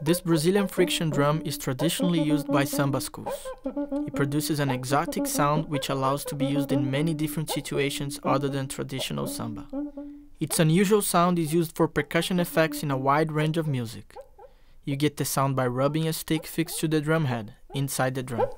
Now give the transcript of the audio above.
This Brazilian friction drum is traditionally used by samba schools. It produces an exotic sound which allows to be used in many different situations other than traditional samba. Its unusual sound is used for percussion effects in a wide range of music. You get the sound by rubbing a stick fixed to the drum head inside the drum.